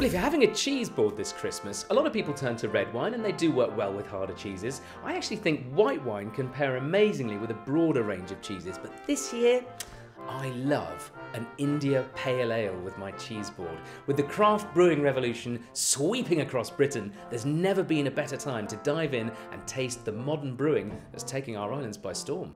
Well, if you're having a cheese board this Christmas, a lot of people turn to red wine and they do work well with harder cheeses. I actually think white wine can pair amazingly with a broader range of cheeses, but this year, I love an India Pale Ale with my cheese board. With the craft brewing revolution sweeping across Britain, there's never been a better time to dive in and taste the modern brewing that's taking our islands by storm.